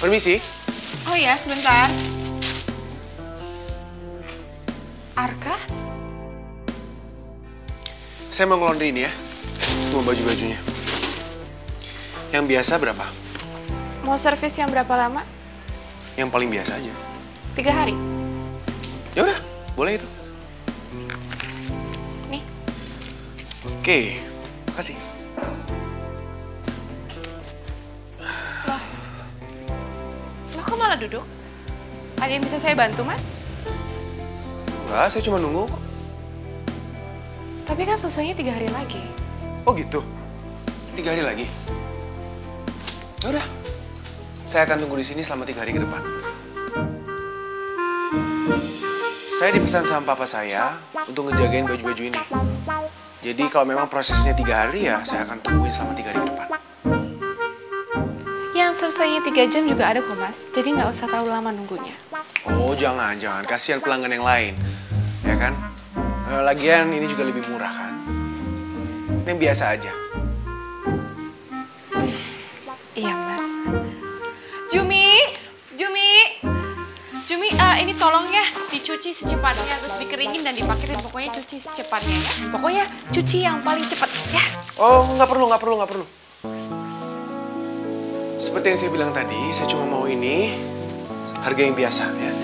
Permisi. Oh ya, sebentar. Arka? Saya mau ngelondri ini ya. Semua baju-bajunya. Yang biasa berapa? Mau servis yang berapa lama? Yang paling biasa aja. Tiga hari. Ya udah, boleh itu. Nih. Oke, makasih. Duduk? Ada yang bisa saya bantu, Mas? Enggak, saya cuma nunggu kok. Tapi kan selesainya tiga hari lagi. Oh gitu? Tiga hari lagi? Ya udah, saya akan tunggu di sini selama tiga hari ke depan. Saya dipesan sama papa saya untuk ngejagain baju-baju ini. Jadi kalau memang prosesnya tiga hari ya, saya akan tungguin selama tiga hari ke depan. Yang selesainya tiga jam juga ada kok, Mas. Jadi nggak usah terlalu lama nunggunya. Oh jangan, jangan. Kasihan pelanggan yang lain. Ya kan? Eh, Lagian ini juga lebih murah kan? Yang biasa aja. Iya, Mas. Jumi! Jumi! Jumi, eh, ini tolong ya dicuci secepatnya, terus dikeringin dan dipaketin. Pokoknya cuci secepatnya ya. Pokoknya cuci yang paling cepat ya. Oh, nggak perlu, nggak perlu, nggak perlu. Seperti yang saya bilang tadi, saya cuma mau ini harga yang biasa ya.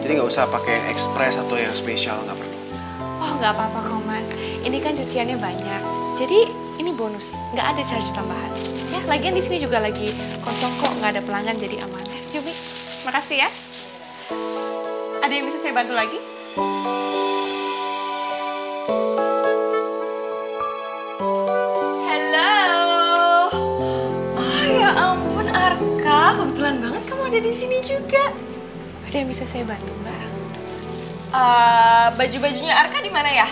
Jadi nggak usah pakai yang ekspres atau yang spesial, nggak perlu. Oh, nggak apa-apa kok, Mas. Ini kan cuciannya banyak. Jadi ini bonus, nggak ada charge tambahan. Ya, lagian di sini juga lagi kosong kok, nggak ada pelanggan jadi aman. Jumi, makasih ya. Ada yang bisa saya bantu lagi? Kebetulan banget kamu ada di sini juga. Ada yang bisa saya bantu, Mbak? Eh, baju-bajunya Arka di mana ya?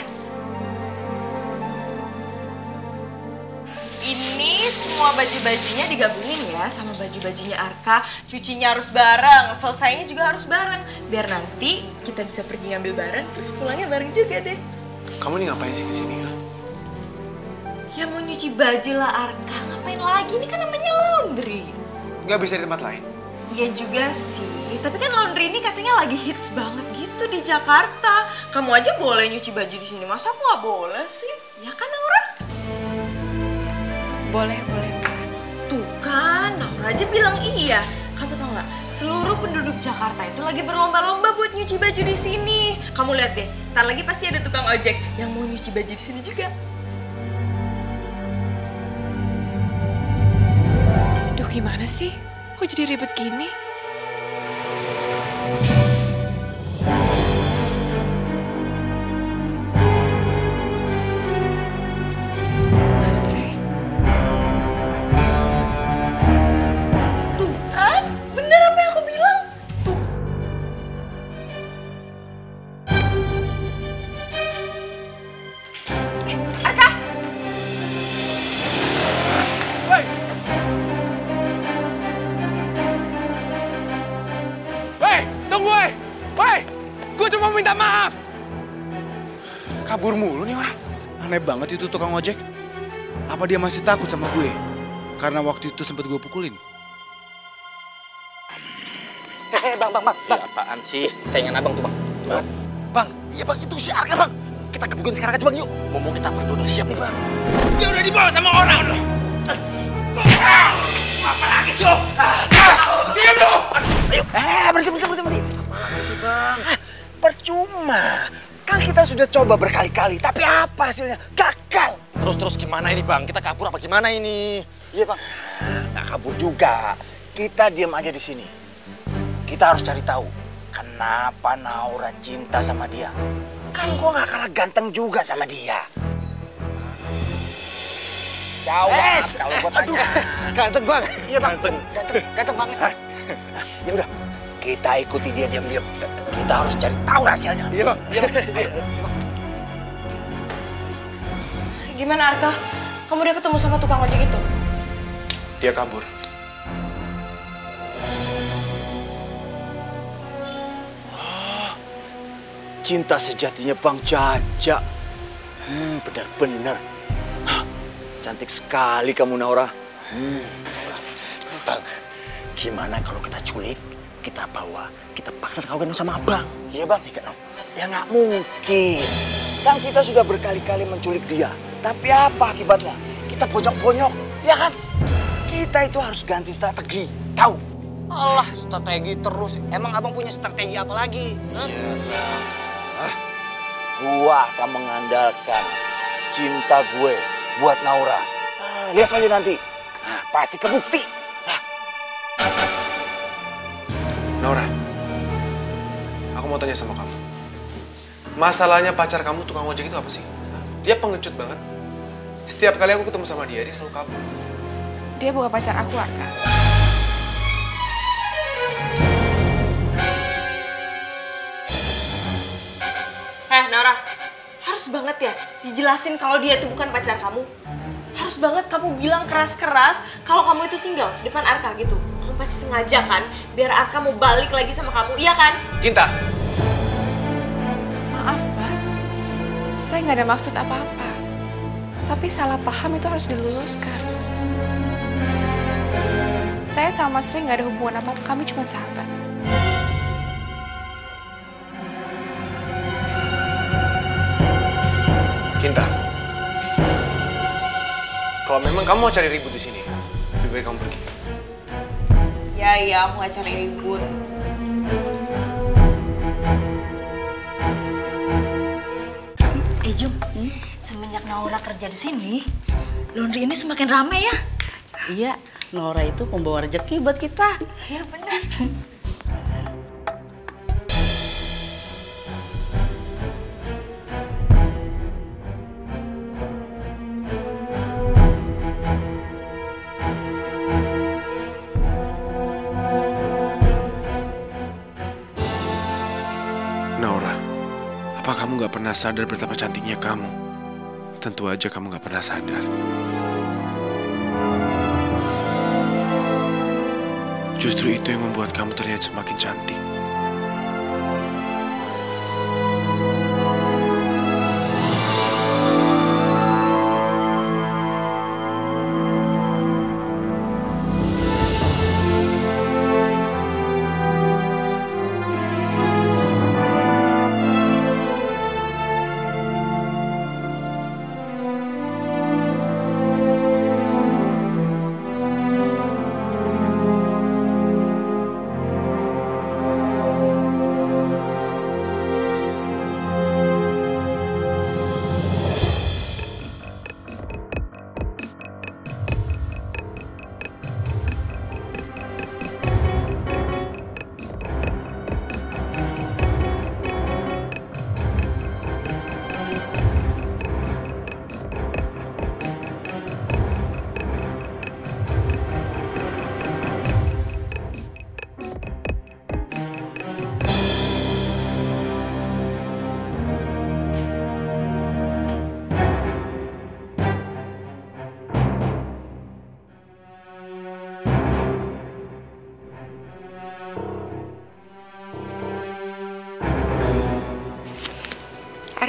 Ini semua baju-bajunya digabungin ya sama baju-bajunya Arka. Cucinya harus bareng, selesainya juga harus bareng. Biar nanti kita bisa pergi ngambil bareng, terus pulangnya bareng juga deh. Kamu nih ngapain sih ke sini? Ha? Ya mau nyuci baju lah Arka, ngapain lagi? Ini kan namanya laundry. Nggak bisa di tempat lain. Iya juga sih, tapi kan laundry ini katanya lagi hits banget gitu di Jakarta. Kamu aja boleh nyuci baju di sini, masa aku nggak boleh sih? Ya kan Naura? Boleh, boleh. Tuh kan, Naura aja bilang iya. Kamu tau nggak? Seluruh penduduk Jakarta itu lagi berlomba-lomba buat nyuci baju di sini. Kamu lihat deh, ntar lagi pasti ada tukang ojek yang mau nyuci baju di sini juga. Gimana sih? Kok jadi ribet gini? Aneh banget itu tukang ojek. Apa dia masih takut sama gue? Karena waktu itu sempat gue pukulin. Eh, bang, bang, bang, bang. apaan sih? Saingan abang tuh, bang. Tuh, bang. Bang, iya bang, itu si Arka, bang. Kita kebukin sekarang aja, bang, yuk. Ngomong kita berdua udah siap nih, bang. Dia udah dibawa sama orang. Apa lagi sih, lo? Diam lo! Ayo. Eh, berhenti, berhenti, berhenti, berhenti. Apa sih, bang? Percuma. Kan kita sudah coba berkali-kali, tapi apa hasilnya? Gagal. Terus, terus gimana ini, bang? Kita kabur apa gimana ini? Iya, bang. Nggak kabur juga. Kita diam aja di sini. Kita harus cari tahu kenapa Naura cinta sama dia. Kan gua nggak kalah ganteng juga sama dia. Jawab kalau gua tanya. Ganteng bang. Iya bang. Ganteng. Ganteng, ganteng banget. Ya udah, kita ikuti dia diam-diam. Kita harus cari tahu rahasianya. Iya bang. Iya bang. Ayo. Gimana Arka? Kamu udah ketemu sama tukang ojek itu? Dia kabur. Cinta sejatinya Bang Jaja. Hmm, benar-benar. Hah, Cantik sekali kamu Naura. Hmm. Bang, Gimana kalau kita culik, kita bawa, kita paksa kawin sama abang. Iya bang? Iya kan? Ya nggak mungkin. Kan kita sudah berkali-kali menculik dia. Tapi apa akibatnya? Kita bonyok-bonyok, ya kan? Kita itu harus ganti strategi, tahu? Allah, strategi terus. Emang abang punya strategi apa lagi? Hah? Gua akan mengandalkan cinta gue buat Naura. Ah, lihat aja nanti. Nah, pasti kebukti. Naura, aku mau tanya sama kamu. Masalahnya pacar kamu tukang ojek itu apa sih? Dia pengecut banget. Setiap kali aku ketemu sama dia, dia selalu kabur. Dia bukan pacar aku, Arka. Eh, Nora, harus banget ya dijelasin kalau dia itu bukan pacar kamu. Harus banget kamu bilang keras-keras kalau kamu itu single depan Arka gitu. Pasti sengaja kan biar Arka mau balik lagi sama kamu, iya kan? Kinta, Maaf, Pak. Saya nggak ada maksud apa-apa. Tapi salah paham itu harus diluruskan. Saya sama Sri nggak ada hubungan apa-apa. Kami cuma sahabat. Kinta. Kalau memang kamu mau cari ribut di sini, lebih baik kamu pergi. Ya, iya, aku gak cari ribut. Eh Jum, semenjak Naura kerja di sini, laundry ini semakin ramai ya. Iya, Nora itu pembawa rezeki buat kita. Iya benar. Pernah sadar betapa cantiknya kamu? Tentu aja kamu gak pernah sadar. Justru itu yang membuat kamu terlihat semakin cantik.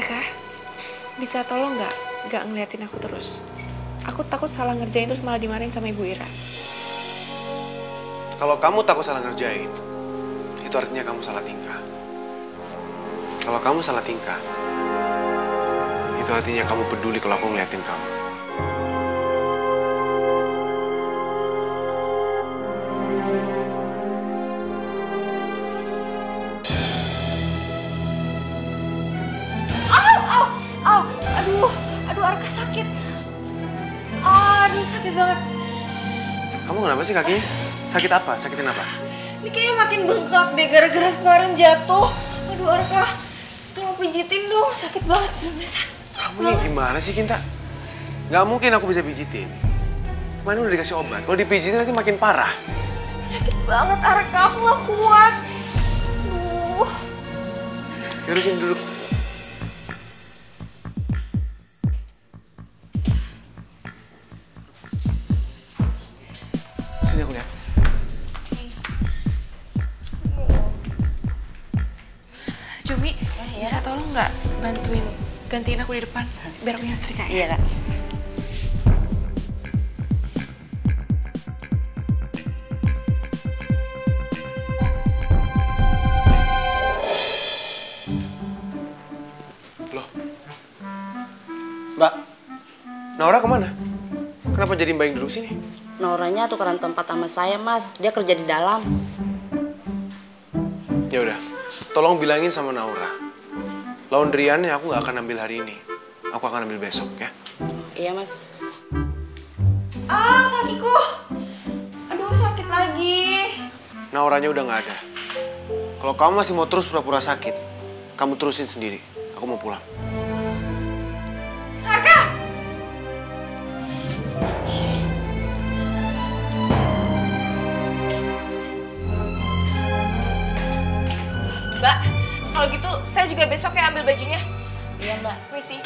Arka, bisa tolong nggak nggak ngeliatin aku terus? Aku takut salah ngerjain terus malah dimarahin sama Ibu Ira. Kalau kamu takut salah ngerjain, itu artinya kamu salah tingkah. Kalau kamu salah tingkah, itu artinya kamu peduli kalau aku ngeliatin kamu. Kamu kenapa sih kakinya? Sakit apa? Sakitin apa? Ini kayaknya makin bengkak deh gara-gara kemarin jatuh. Aduh Arka, tolong pijitin dong, sakit banget. Bener-bener sakit. Kamu ini gimana sih, Kinta? Gak mungkin aku bisa pijitin. Kemarin udah dikasih obat. Kalau dipijitin nanti makin parah. Sakit banget Arka, aku gak kuat. Aduh. Yaudah, duduk. biar punya setrika ya. Iya, Kak. Loh. Mbak, Naura ke mana? Kenapa jadi Mbak yang duduk sini? Nauranya tukeran tempat sama saya, Mas. Dia kerja di dalam. Ya udah, tolong bilangin sama Naura. Laundryannya aku nggak akan ambil hari ini. Aku akan ambil besok ya. Iya, Mas. Ah, kakiku. Aduh, sakit lagi. Nauranya udah nggak ada. Kalau kamu masih mau terus pura-pura sakit, kamu terusin sendiri. Aku mau pulang. Mbak, kalau gitu saya juga besok ya ambil bajunya. Iya, Mbak. Misi.